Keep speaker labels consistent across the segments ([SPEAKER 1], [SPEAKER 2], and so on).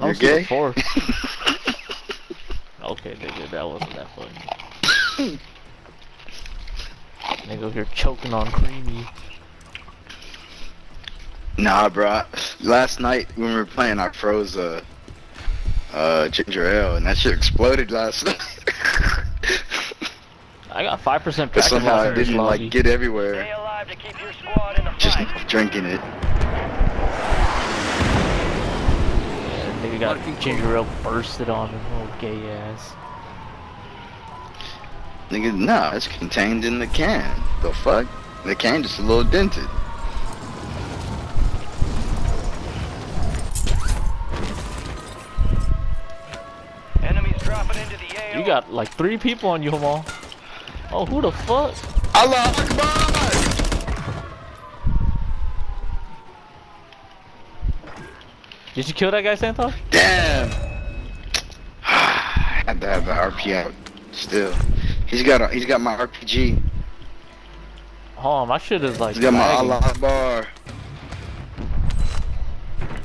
[SPEAKER 1] You're
[SPEAKER 2] was
[SPEAKER 1] gay?
[SPEAKER 2] fourth. okay, nigga, that wasn't that funny. nigga, over here choking on creamy.
[SPEAKER 1] Nah, bro. Last night when we were playing, I froze a uh, ginger ale, and that shit exploded last night.
[SPEAKER 2] I got five percent
[SPEAKER 1] but
[SPEAKER 2] pack
[SPEAKER 1] somehow
[SPEAKER 2] loss
[SPEAKER 1] it
[SPEAKER 2] in this
[SPEAKER 1] didn't like get everywhere.
[SPEAKER 3] Stay alive to keep your squad in the
[SPEAKER 1] Just
[SPEAKER 3] fight.
[SPEAKER 1] drinking it.
[SPEAKER 2] Yeah, nigga got ginger ale bursted on him, little gay ass.
[SPEAKER 1] Nigga, nah, it's contained in the can. The fuck? The can just a little dented.
[SPEAKER 3] Enemies dropping into the AO.
[SPEAKER 2] You got like three people on you, Jamal. Oh, who the fuck?
[SPEAKER 1] Allah Akbar!
[SPEAKER 2] Did you kill that guy, Santos?
[SPEAKER 1] Damn! I had to have the RP out still. He's got a, he's got my RPG.
[SPEAKER 2] Oh, my shit is like
[SPEAKER 1] He's got my. Allah Akbar.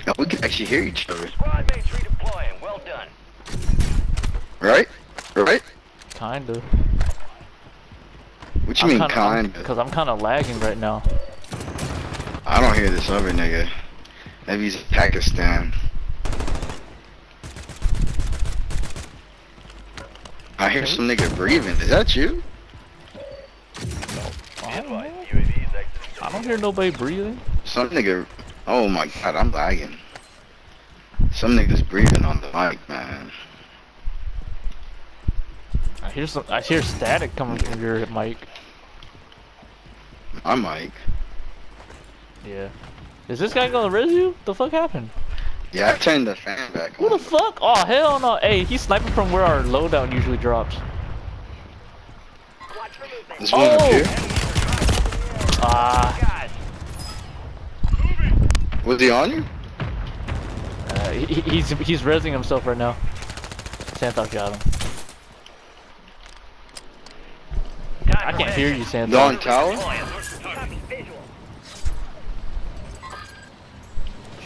[SPEAKER 1] No, we can actually hear each other.
[SPEAKER 3] Squad mates redeploying. Well done.
[SPEAKER 1] Right? Right?
[SPEAKER 2] Kinda.
[SPEAKER 1] What you mean kinda?
[SPEAKER 2] Because I'm kind of lagging right now.
[SPEAKER 1] I don't hear this other nigga. Maybe he's in Pakistan. I hear some nigga breathing. Is that you?
[SPEAKER 2] I don't. I don't hear nobody breathing.
[SPEAKER 1] Some nigga. Oh my god, I'm lagging. Some niggas breathing on the mic, man.
[SPEAKER 2] I hear some. I hear static coming from your mic.
[SPEAKER 1] My mic.
[SPEAKER 2] Yeah. Is this guy gonna res you? The fuck happened?
[SPEAKER 1] Yeah, I turned the fan back
[SPEAKER 2] Who the fuck? Oh hell no! Hey, he's sniping from where our loadout usually drops.
[SPEAKER 1] This one up
[SPEAKER 2] Oh!
[SPEAKER 1] here.
[SPEAKER 2] Ah,
[SPEAKER 3] Guys,
[SPEAKER 1] Was he on you?
[SPEAKER 2] uh, he, he- he's he's resing himself right now. Santos got him. I can't hear you, Santos.
[SPEAKER 1] Dawn Tower?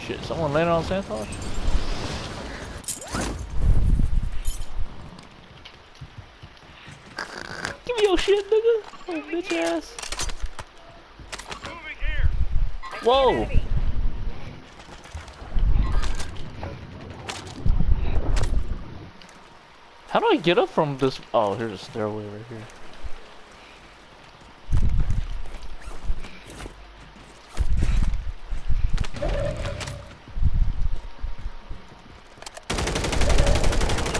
[SPEAKER 2] Shit, someone landed on Santos? Give me your shit, nigga. Oh, bitch ass. Whoa. How do I get up from this? Oh, here's a stairway right here.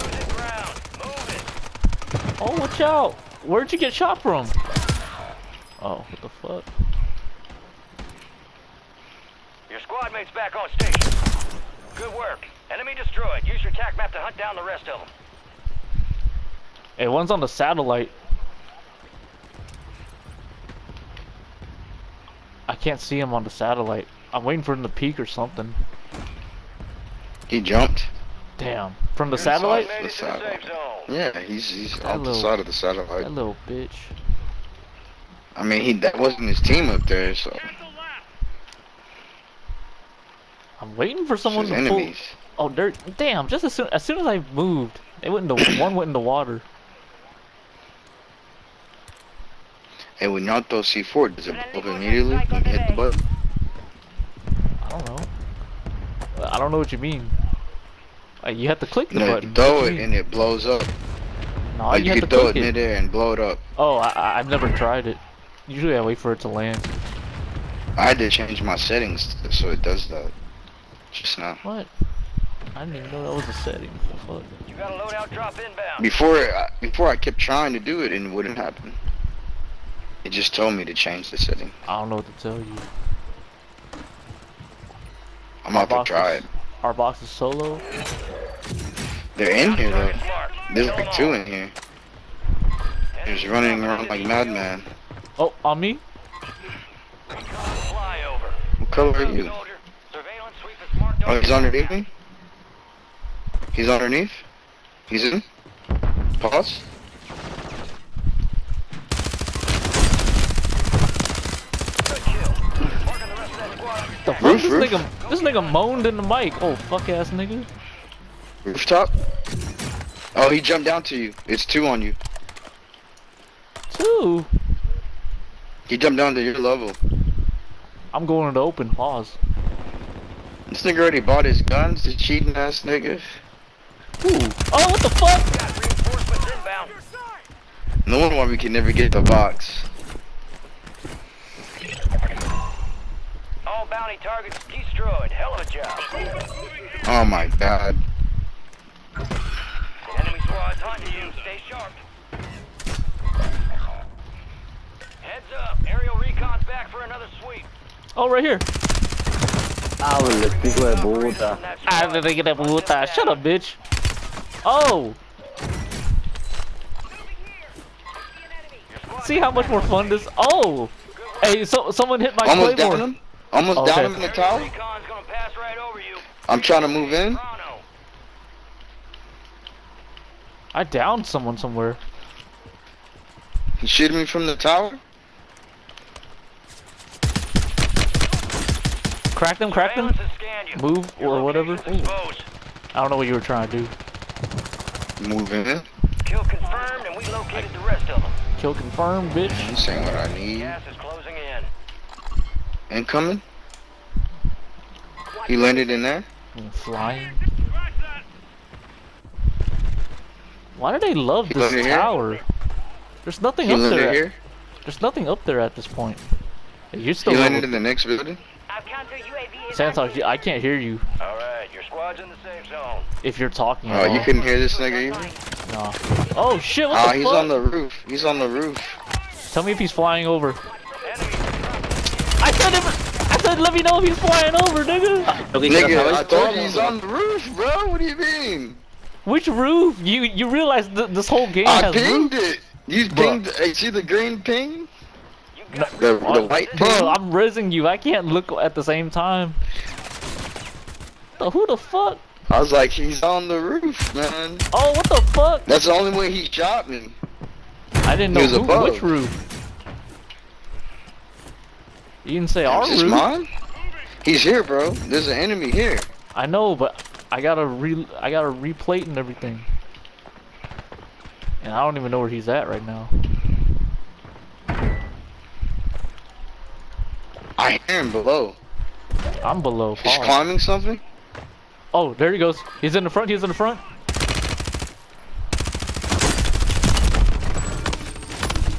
[SPEAKER 3] losing ground. Move it.
[SPEAKER 2] Oh, watch out! Where'd you get shot from? Oh, what the fuck?
[SPEAKER 3] Your squad mates back on station. Good work. Enemy destroyed. Use your tac map to hunt down the rest of them.
[SPEAKER 2] Hey, one's on the satellite. I can't see him on the satellite. I'm waiting for him to peek or something.
[SPEAKER 1] He jumped.
[SPEAKER 2] Damn. From the
[SPEAKER 1] Yeah,
[SPEAKER 2] satellite?
[SPEAKER 1] so-
[SPEAKER 3] Made it to the
[SPEAKER 1] satellite. Yeah, he's he's
[SPEAKER 2] That
[SPEAKER 1] on the side of the satellite.
[SPEAKER 2] That little bitch.
[SPEAKER 1] I mean, he that wasn't his team up there, so
[SPEAKER 2] I'm waiting for
[SPEAKER 1] it's
[SPEAKER 2] someone
[SPEAKER 1] his
[SPEAKER 2] to pull.
[SPEAKER 1] enemies.
[SPEAKER 2] Oh, dirt. Damn. Just as soon as soon as I moved, it went into one went in the water.
[SPEAKER 1] Hey, when y'all throw C4, does it blow up immediately when you hit the button?
[SPEAKER 2] I don't know. I don't know what you mean. Uh, you have to click the
[SPEAKER 1] No,
[SPEAKER 2] button.
[SPEAKER 1] you throw it and it blows up.
[SPEAKER 2] No,
[SPEAKER 1] Like
[SPEAKER 2] you
[SPEAKER 1] you
[SPEAKER 2] have
[SPEAKER 1] can
[SPEAKER 2] to
[SPEAKER 1] throw
[SPEAKER 2] click
[SPEAKER 1] it
[SPEAKER 2] it.
[SPEAKER 1] midair and blow it up.
[SPEAKER 2] Oh, I, I- I've never tried it. Usually I wait for it to land.
[SPEAKER 1] I had to change my settings so it does that. Just now.
[SPEAKER 2] What? I didn't even know that was a setting. The fuck?
[SPEAKER 3] You got a loadout drop inbound.
[SPEAKER 1] Before, I- before I kept trying to do it and it wouldn't happen. It just told me to change the setting.
[SPEAKER 2] I don't know what to tell you.
[SPEAKER 1] I'm about to try it.
[SPEAKER 2] Our box is solo.
[SPEAKER 1] They're in here though. There's like two in here. Just running around like madman.
[SPEAKER 2] Oh, on me?
[SPEAKER 1] What color are you?
[SPEAKER 3] Soldier. Surveillance sweep is marked
[SPEAKER 1] Oh,
[SPEAKER 3] on
[SPEAKER 1] he's underneath me? He's underneath? He's in? Pause?
[SPEAKER 3] Good kill. Marking the rest of that squad on your
[SPEAKER 2] The
[SPEAKER 3] tac
[SPEAKER 2] fuck?
[SPEAKER 1] Roof,
[SPEAKER 2] this
[SPEAKER 1] roof.
[SPEAKER 2] nigga, this nigga moaned in the mic. Oh, fuck ass nigga.
[SPEAKER 1] Rooftop? Oh, he jumped down to you. It's two on you.
[SPEAKER 2] Two.
[SPEAKER 1] He jumped down to your level.
[SPEAKER 2] I'm going to open. Pause.
[SPEAKER 1] This nigga already bought his guns, the cheating ass nigga.
[SPEAKER 2] Ooh. Oh, what the fuck?
[SPEAKER 3] Got reinforcements inbound.
[SPEAKER 1] No wonder why we can never get the box.
[SPEAKER 3] All bounty targets destroyed. Hell of a job.
[SPEAKER 1] Oh my god.
[SPEAKER 3] Enemy squad's hunting you. Stay sharp. Heads up. Aerial recon's back for another sweep.
[SPEAKER 2] Oh, right here.
[SPEAKER 4] Ah, el pico de puta.
[SPEAKER 2] Ah, de que de puta. Shut up, bitch. Oh. See how much more fun this? Oh. Hey, so someone hit my
[SPEAKER 1] Almost
[SPEAKER 2] claymore.
[SPEAKER 1] Down him? Almost
[SPEAKER 2] Okay.
[SPEAKER 1] down him in the tower?
[SPEAKER 3] Recon's gonna pass right.
[SPEAKER 1] I'm trying to move in.
[SPEAKER 2] I downed someone somewhere.
[SPEAKER 1] He's shooting me from the tower?
[SPEAKER 2] Crack them, crack them.
[SPEAKER 3] Surveillance has scanned you.
[SPEAKER 2] Move or whatever.
[SPEAKER 3] location's.
[SPEAKER 2] I don't know what you were trying to do.
[SPEAKER 1] Move in.
[SPEAKER 3] Kill confirmed, and we located the rest of them.
[SPEAKER 2] Kill confirmed, bitch.
[SPEAKER 1] This ain't what I need.
[SPEAKER 3] Gas is closing in.
[SPEAKER 1] Incoming? He landed in there?
[SPEAKER 2] I'm flying. Why do they love
[SPEAKER 1] He
[SPEAKER 2] this
[SPEAKER 1] landed here?
[SPEAKER 2] tower? There's nothing
[SPEAKER 1] He
[SPEAKER 2] up
[SPEAKER 1] landed
[SPEAKER 2] there. At,
[SPEAKER 1] here?
[SPEAKER 2] there's nothing up there at this point. You're still
[SPEAKER 1] He landed in the next building?
[SPEAKER 5] I've counter UAV.
[SPEAKER 2] Santos, you- I can't hear you
[SPEAKER 3] All right, your squad's in the safe zone.
[SPEAKER 2] if you're talking.
[SPEAKER 1] Oh,
[SPEAKER 2] at
[SPEAKER 1] you
[SPEAKER 2] all.
[SPEAKER 1] couldn't hear this nigga either?
[SPEAKER 2] No. Oh shit! What
[SPEAKER 1] Oh,
[SPEAKER 2] the
[SPEAKER 1] he's
[SPEAKER 2] fuck?
[SPEAKER 1] on the roof. He's on the roof.
[SPEAKER 2] Tell me if he's flying over. Said let me know if he's flying over, nigga.
[SPEAKER 1] Nigga, I told you he's on the roof, bro. What do you mean?
[SPEAKER 2] Which roof? You you realize th this whole game
[SPEAKER 1] I
[SPEAKER 2] has
[SPEAKER 1] pinged
[SPEAKER 2] roof?
[SPEAKER 1] it. You
[SPEAKER 2] Bro.
[SPEAKER 1] pinged. Hey, see the green ping?
[SPEAKER 3] You've got
[SPEAKER 1] The, the white ping?
[SPEAKER 2] Bro, I'm resing you. I can't look at the same time. The, who the fuck?
[SPEAKER 1] I was like, he's on the roof, man.
[SPEAKER 2] Oh, what the fuck?
[SPEAKER 1] That's the only way he shot me.
[SPEAKER 2] I didn't know
[SPEAKER 1] He was
[SPEAKER 2] who,
[SPEAKER 1] above.
[SPEAKER 2] which roof. You didn't say our
[SPEAKER 1] Is mine? He's here, bro. There's an enemy here.
[SPEAKER 2] I know, but I gotta re I gotta replate and everything. And I don't even know where he's at right now.
[SPEAKER 1] I hear him below.
[SPEAKER 2] I'm below.
[SPEAKER 1] He's climbing something?
[SPEAKER 2] Oh, there he goes. He's in the front. He's in the front.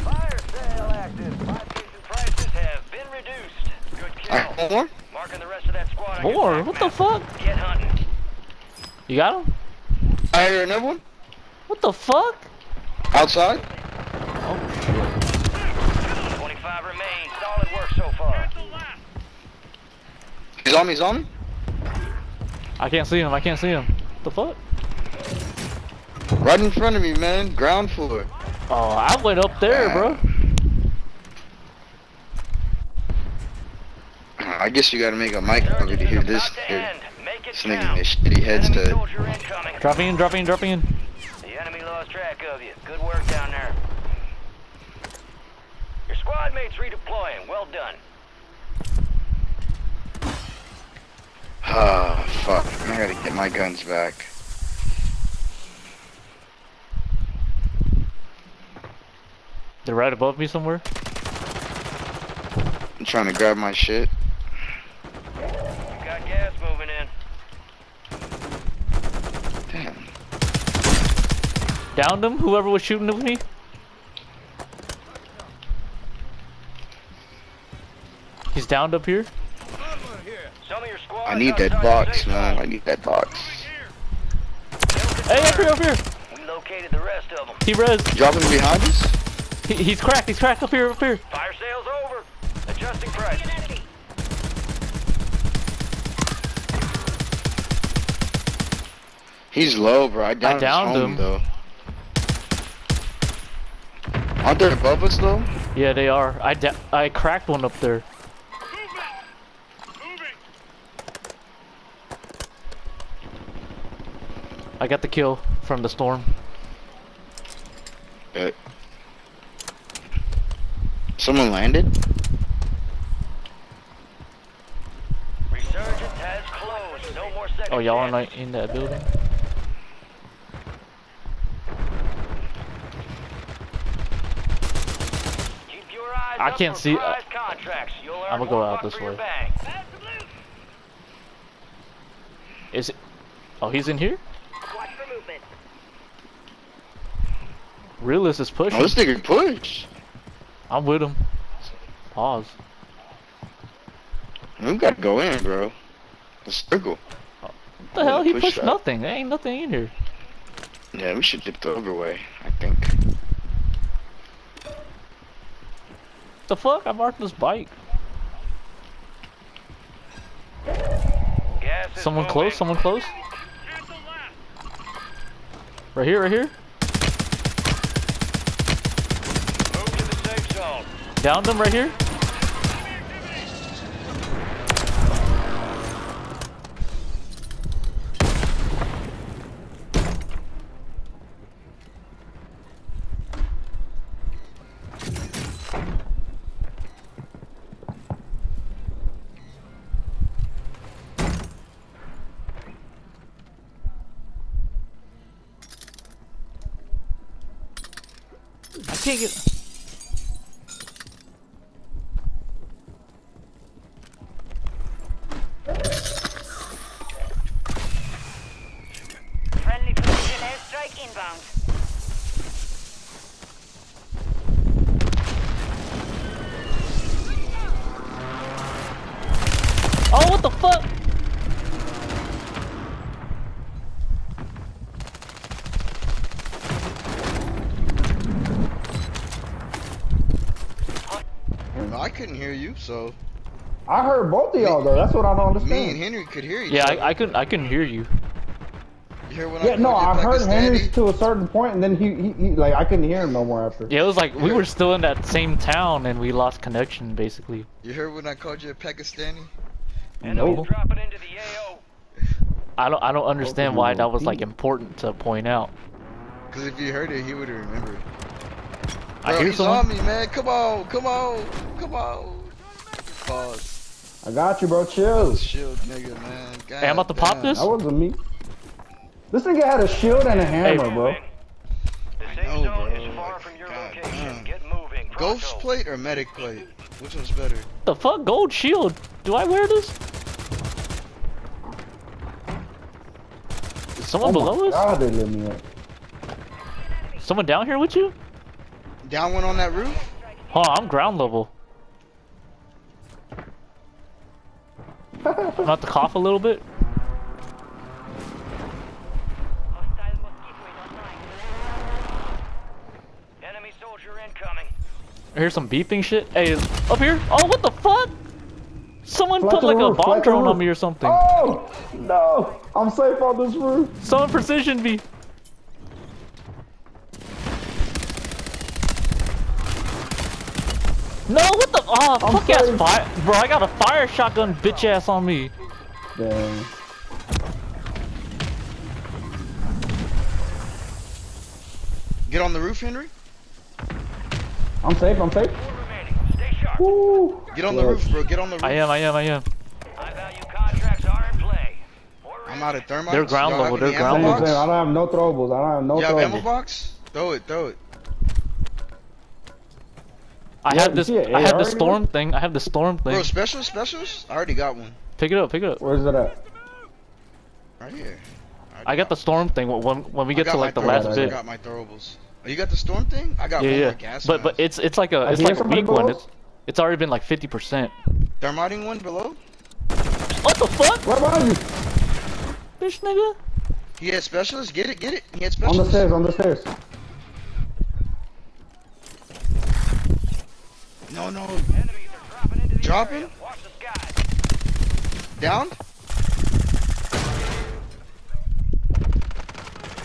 [SPEAKER 3] fire sale active. Buy station prices have been reduced. Good
[SPEAKER 1] I
[SPEAKER 3] kill.
[SPEAKER 1] more?
[SPEAKER 3] Marking the rest of that squad on your
[SPEAKER 2] More? What the fuck?
[SPEAKER 3] Get hunting.
[SPEAKER 2] You got him?
[SPEAKER 1] I hear another one.
[SPEAKER 2] What the fuck?
[SPEAKER 1] Outside?
[SPEAKER 2] Oh shit.
[SPEAKER 3] 25 remain. Solid work so far.
[SPEAKER 1] He's on me, he's on me.
[SPEAKER 2] I can't see him. I can't see him. What the fuck?
[SPEAKER 1] Right in front of me, man. Ground floor.
[SPEAKER 2] Oh, I went up there, bro.
[SPEAKER 1] I guess you gotta make a mic cover to hear this.
[SPEAKER 3] About to
[SPEAKER 1] Here.
[SPEAKER 3] end. Make it
[SPEAKER 1] This nigga
[SPEAKER 3] count.
[SPEAKER 1] shitty heads to.
[SPEAKER 3] soldier incoming.
[SPEAKER 2] Dropping in, dropping in, dropping in.
[SPEAKER 3] The enemy lost track of you. Good work down there. Your squad mates redeploying. Well done.
[SPEAKER 1] Ah, fuck. I gotta get my guns back.
[SPEAKER 2] They're right above me somewhere.
[SPEAKER 1] I'm trying to grab my shit.
[SPEAKER 3] You got gas moving in.
[SPEAKER 1] Damn.
[SPEAKER 2] Downed him. Whoever was shooting with me. He's downed up here.
[SPEAKER 3] Some of your squad.
[SPEAKER 1] I need that box, man. I need that box.
[SPEAKER 2] Hey, up here, up here.
[SPEAKER 3] We located the rest of them.
[SPEAKER 2] He res.
[SPEAKER 1] Dropping behind us?
[SPEAKER 2] He, he's cracked. He's cracked up here, up here.
[SPEAKER 3] Fire sales over. Adjusting price.
[SPEAKER 1] He's low, bro. I downed,
[SPEAKER 2] downed
[SPEAKER 1] his
[SPEAKER 2] him.
[SPEAKER 1] though. Aren't they above us, though?
[SPEAKER 2] Yeah, they are. I I cracked one up there. I got the kill from the storm.
[SPEAKER 1] Uh, someone landed?
[SPEAKER 3] Resurgence has closed. No more second
[SPEAKER 2] Oh, y'all are
[SPEAKER 3] chances.
[SPEAKER 2] not in that building? I can't see- uh,
[SPEAKER 3] prize contracts. You'll earn
[SPEAKER 2] I'ma go out this way. Is it? Oh, he's in here.
[SPEAKER 5] Watch for.
[SPEAKER 2] Realist is pushing.
[SPEAKER 6] Oh, this nigga push.
[SPEAKER 2] I'm with him. Pause.
[SPEAKER 6] We gotta go in, bro. The circle.
[SPEAKER 2] What the hell? He
[SPEAKER 6] push
[SPEAKER 2] pushed
[SPEAKER 6] that.
[SPEAKER 2] nothing. There ain't nothing in here.
[SPEAKER 6] Yeah, we should dip the other way. I think.
[SPEAKER 2] The fuck? I marked this bike. Someone
[SPEAKER 3] moving.
[SPEAKER 2] close? Someone close? Right here, right here.
[SPEAKER 3] Move to the safe zone.
[SPEAKER 2] Downed him right here. I can't get.
[SPEAKER 5] Friendly precision airstrike inbound.
[SPEAKER 2] Oh, what the fuck?
[SPEAKER 1] I couldn't hear you, so
[SPEAKER 7] I heard both of y'all though. That's what I don't understand.
[SPEAKER 1] me and
[SPEAKER 7] understand.
[SPEAKER 1] Henry could hear you.
[SPEAKER 2] Yeah, I, I couldn't. I couldn't hear you.
[SPEAKER 1] You hear when
[SPEAKER 7] Yeah, no, I
[SPEAKER 1] you
[SPEAKER 7] heard Henry to a certain point, and then he, he, he like I couldn't hear him no more after.
[SPEAKER 2] Yeah, it was like we were still in that same town and we lost connection basically.
[SPEAKER 1] You heard when I called you a Pakistani?
[SPEAKER 3] Enemy
[SPEAKER 2] No.
[SPEAKER 3] dropping into the AO.
[SPEAKER 2] I don't. I don't understand why that was like important to point out.
[SPEAKER 1] Because if you heard it, he would have remembered.
[SPEAKER 2] I
[SPEAKER 1] Bro,
[SPEAKER 2] hear
[SPEAKER 1] he's
[SPEAKER 2] someone.
[SPEAKER 1] on me, man. Come on, come on, come on. Pause.
[SPEAKER 7] I got you, bro. Chill.
[SPEAKER 1] Shield, nigga, man. God
[SPEAKER 2] Hey, I'm about to pop this.
[SPEAKER 7] That wasn't me. This nigga had a shield and a hammer, bro.
[SPEAKER 3] Moving. The safe
[SPEAKER 1] bro.
[SPEAKER 3] far from your location. Get moving.
[SPEAKER 1] Ghost plate or medic plate? Which one's better?
[SPEAKER 2] The fuck, gold shield? Do I wear this? Is someone
[SPEAKER 7] Oh
[SPEAKER 2] below
[SPEAKER 7] my
[SPEAKER 2] us?
[SPEAKER 7] God, they lit me up.
[SPEAKER 2] Someone down here with you?
[SPEAKER 1] Down one on that roof?
[SPEAKER 2] Oh, I'm ground level. I'm about to cough a little bit.
[SPEAKER 5] Hostile mosquito is online.
[SPEAKER 3] Enemy soldier incoming.
[SPEAKER 2] I hear some beeping shit. Hey, up here? Oh, what the fuck? Someone
[SPEAKER 7] Fly
[SPEAKER 2] put like
[SPEAKER 7] the
[SPEAKER 2] a bomb
[SPEAKER 7] to
[SPEAKER 2] drone on me or something.
[SPEAKER 7] Oh no! I'm safe on this roof.
[SPEAKER 2] Someone precision me. No, what the? Oh,
[SPEAKER 7] I'm
[SPEAKER 2] fuck ass fire. Bro, I got a fire shotgun bitch ass on me.
[SPEAKER 7] Damn.
[SPEAKER 1] Get on the roof, Henry.
[SPEAKER 7] I'm safe. I'm safe.
[SPEAKER 3] Four remaining. Stay sharp.
[SPEAKER 7] Woo.
[SPEAKER 1] Get on the roof, bro. Get on the roof.
[SPEAKER 2] I am, I am, I am.
[SPEAKER 3] High value contracts are in play. Or
[SPEAKER 1] I'm out of thermite.
[SPEAKER 2] They're ground level, they're ground level.
[SPEAKER 7] I don't have no throwables. I don't have no
[SPEAKER 1] You have ammo box? Throw it, throw it.
[SPEAKER 2] I
[SPEAKER 7] Yeah,
[SPEAKER 2] have this. I have the
[SPEAKER 7] in
[SPEAKER 2] storm thing. I have the storm
[SPEAKER 1] Bro,
[SPEAKER 2] thing.
[SPEAKER 1] specials, specials? I already got one.
[SPEAKER 2] Pick it up, pick it up.
[SPEAKER 7] Where's it at?
[SPEAKER 1] Right here.
[SPEAKER 2] I got the storm thing. When when we get to like the
[SPEAKER 1] throwables,
[SPEAKER 2] last
[SPEAKER 1] I
[SPEAKER 2] bit.
[SPEAKER 1] got my throwables. Oh, you got the storm thing? I got
[SPEAKER 2] Yeah,
[SPEAKER 1] one
[SPEAKER 2] yeah.
[SPEAKER 1] more gas
[SPEAKER 2] But but it's it's like a
[SPEAKER 7] I
[SPEAKER 2] it's like a
[SPEAKER 7] somebody
[SPEAKER 2] weak one. It's it's already been like 50%.
[SPEAKER 1] Thermiting one below?
[SPEAKER 2] What the fuck?
[SPEAKER 7] Right behind you.
[SPEAKER 2] Bitch nigga.
[SPEAKER 1] He had specialists? Get it, get it. He had
[SPEAKER 7] On the stairs. On the stairs.
[SPEAKER 1] No, no.
[SPEAKER 3] Enemies are dropping into the
[SPEAKER 1] Dropping?
[SPEAKER 3] area. Watch the skies.
[SPEAKER 1] Down?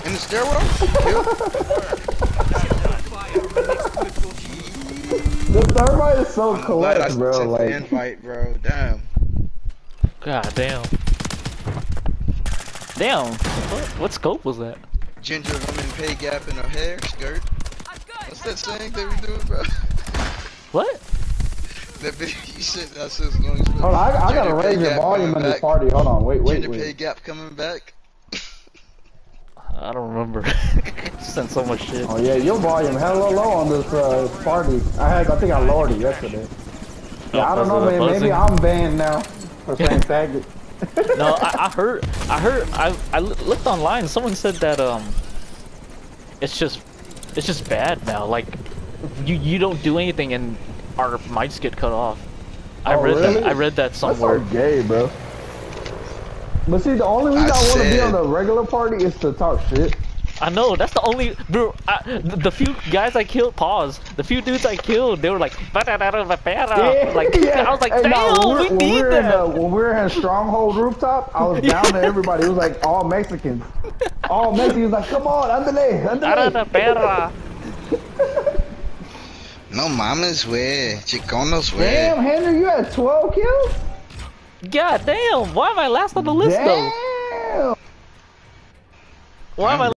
[SPEAKER 1] In the stairwell?
[SPEAKER 7] The thermite is so
[SPEAKER 1] I'm glad I
[SPEAKER 7] collect, bro.
[SPEAKER 1] took the
[SPEAKER 7] Like,
[SPEAKER 1] invite, bro. Damn.
[SPEAKER 2] God damn. Damn. What, what scope was that?
[SPEAKER 1] Ginger woman pay gap in her hair, skirt. What's that saying that we do, bro?
[SPEAKER 2] What?
[SPEAKER 1] that video you sent that says going
[SPEAKER 7] hold on. I, I gotta raise your volume
[SPEAKER 1] coming
[SPEAKER 7] in this party. Hold on. Wait, wait,
[SPEAKER 1] Gender pay gap coming back.
[SPEAKER 2] I don't remember. Sent so much shit.
[SPEAKER 7] Oh yeah, your volume hella low on this uh, party. I had, I think I lowered it yesterday. Yeah, I don't know, man. Maybe I'm banned now for saying faggot.
[SPEAKER 2] no, I, I heard, I heard, I, I looked online. Someone said that um, it's just, it's just bad now. Like, you you don't do anything and our mics get cut off. I
[SPEAKER 7] Oh,
[SPEAKER 2] read
[SPEAKER 7] really?
[SPEAKER 2] that. I read that
[SPEAKER 7] That's
[SPEAKER 2] somewhere.
[SPEAKER 7] so gay, bro. But see, the only reason
[SPEAKER 8] I
[SPEAKER 7] I, want to be on the regular party is to talk shit.
[SPEAKER 2] I know. That's the only, bro. I, the, the few guys I killed, pause. The few dudes I killed, they were like, like I was like,
[SPEAKER 7] Hey,
[SPEAKER 2] damn,
[SPEAKER 7] nah, when
[SPEAKER 2] we
[SPEAKER 7] we're, when
[SPEAKER 2] need
[SPEAKER 7] we're
[SPEAKER 2] that.
[SPEAKER 7] In the, when we were in Stronghold rooftop, I was down to everybody. It was like all Mexicans. All Mexicans like, come on, andale, andale.
[SPEAKER 2] perra.
[SPEAKER 8] No mames, güey. Chiconos, güey.
[SPEAKER 7] Damn, Henry, you had 12 kills?
[SPEAKER 2] God damn, why am I last on the list though?
[SPEAKER 7] Damn.
[SPEAKER 2] Why am I